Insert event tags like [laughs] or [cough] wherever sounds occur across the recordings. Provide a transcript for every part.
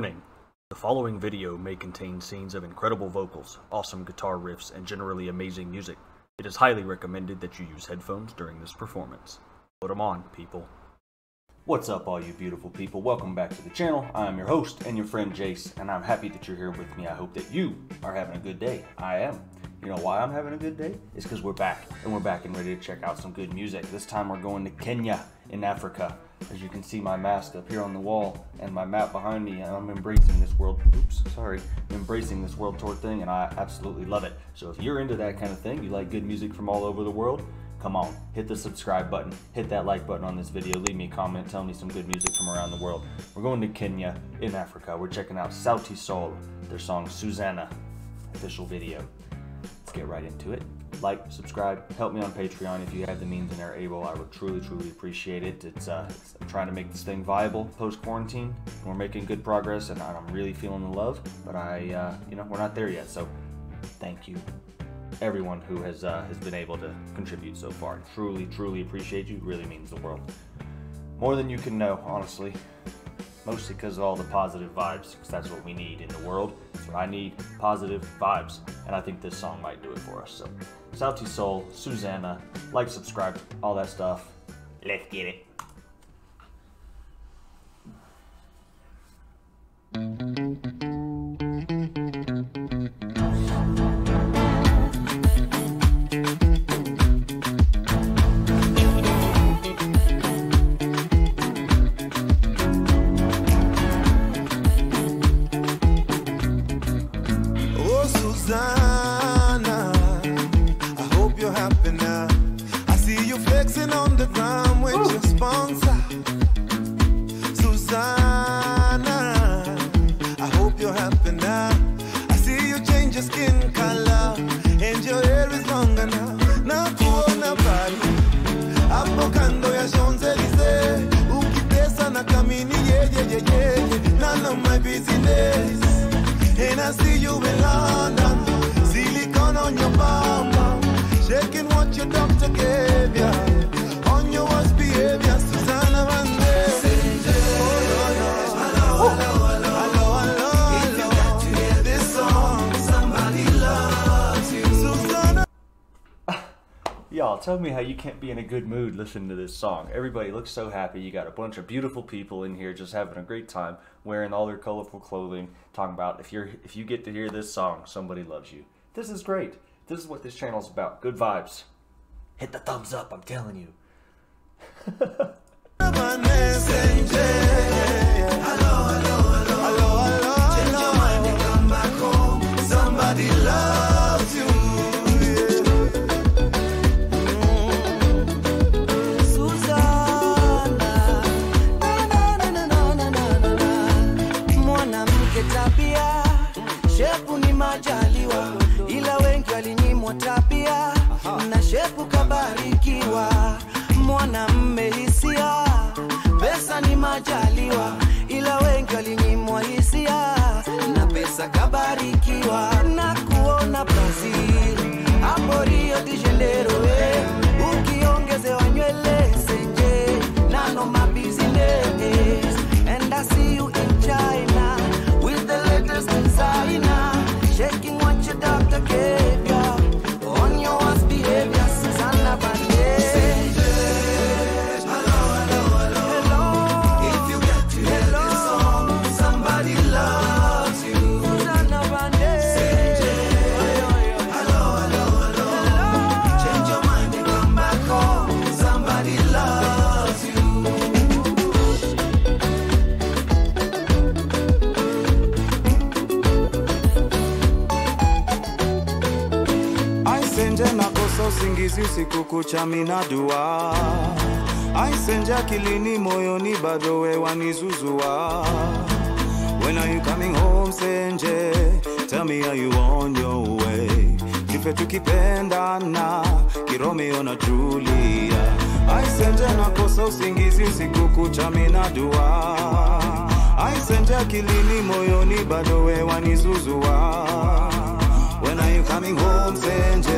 Warning! The following video may contain scenes of incredible vocals, awesome guitar riffs, and generally amazing music. It is highly recommended that you use headphones during this performance. Put them on, people. What's up, all you beautiful people? Welcome back to the channel. I am your host and your friend Jase, and I'm happy that you're here with me. I hope that you are having a good day. I am. You know why I'm having a good day? It's because we're back, and we're back and ready to check out some good music. This time we're going to Kenya in Africa. As you can see my mask up here on the wall and my map behind me, and I'm embracing this world, oops, sorry, embracing this world tour thing, and I absolutely love it. So if you're into that kind of thing, you like good music from all over the world, come on, hit the subscribe button, hit that like button on this video, leave me a comment, tell me some good music from around the world. We're going to Kenya in Africa. We're checking out Sauti Sol, their song Suzanna, official video. Let's get right into it. Like, subscribe, help me on Patreon if you have the means and are able. I would truly, truly appreciate it. It's, uh, it's I'm trying to make this thing viable post quarantine. We're making good progress, and I'm really feeling the love. But I, uh, you know, we're not there yet. So, thank you, everyone who has uh, has been able to contribute so far. Truly, truly appreciate you. It really means the world. More than you can know, honestly mostly because of all the positive vibes, because that's what we need in the world. So I need positive vibes, and I think this song might do it for us. So, Sauti Sol, Suzanna, like, subscribe, all that stuff. Let's get it. The ground with your sponsor. Suzanna, I hope you're happy now. I see you change your skin color and your hair is longer now. Na kuona bali hapo kando ya Champs-Elysees ukitesa na kamini none of my business and I see Tell me how you can't be in a good mood listening to this song. Everybody looks so happy. You got a bunch of beautiful people in here just having a great time, wearing all their colorful clothing, talking about if you're if you get to hear this song, somebody loves you. This is great. This is what this channel's about. Good vibes. Hit the thumbs up, I'm telling you. [laughs] mwanamme hisia pesa ni majaliwa ila wengi walinyimwa hisia. Na pesa kabarikiwa na kuona brazil. Hapo rio de janeiro eh. Usingizi usiku kucha mina dua kilini akilini moyoni bado we wanizuzua. When are you coming home Senje? Tell me are you on your way? Kife tukipendana Kiromeo na Julia. Aisenje nakosa usingizi usiku kucha mina dua Aisenje kilini moyoni bado we wanizuzua. When are you coming home, Senje?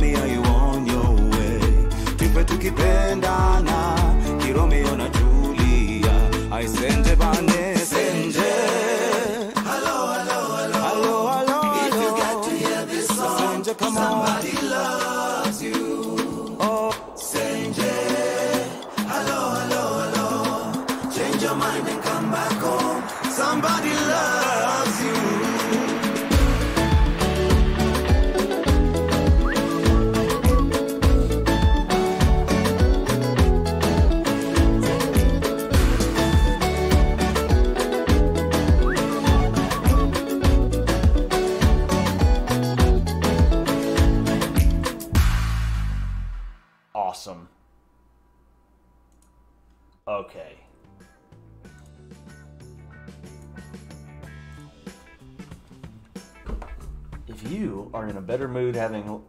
Romeo you on your way. Tupe tukipendana kiromeo na Julia, I send a bane senje. Hello, hello, hello, hello, hello. If you get to hear this song, senje, come somebody on. loves you. Oh, send senje. Hello, hello, hello. Change your mind and come back home. Somebody loves you. Okay. If you are in a better mood having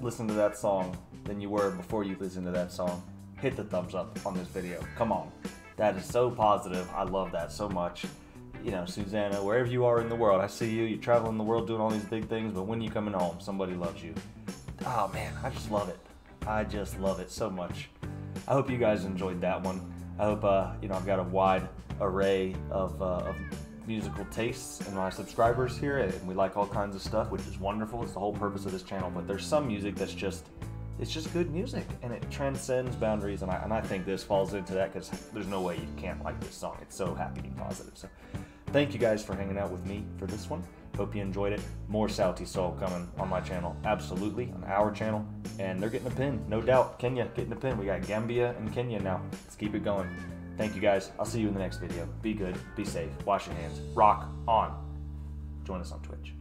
listened to that song than you were before you listened to that song, hit the thumbs up on this video. Come on. That is so positive. I love that so much. You know, Suzanna, wherever you are in the world, I see you. You're traveling the world doing all these big things, but when you coming home, somebody loves you. Oh man, I just love it. I just love it so much. I hope you guys enjoyed that one. I hope uh, you know I've got a wide array of, uh, of musical tastes in my subscribers here, and we like all kinds of stuff, which is wonderful. It's the whole purpose of this channel. But there's some music that's just it's just good music, and it transcends boundaries, and I, and I think this falls into that because there's no way you can't like this song. It's so happy and positive. So thank you guys for hanging out with me for this one. Hope you enjoyed it. More Sauti Sol coming on my channel, absolutely, on our channel. And they're getting a pin, no doubt. Kenya getting a pin. We got Gambia and Kenya now. Let's keep it going. Thank you guys. I'll see you in the next video. Be good, be safe, wash your hands, rock on. Join us on Twitch.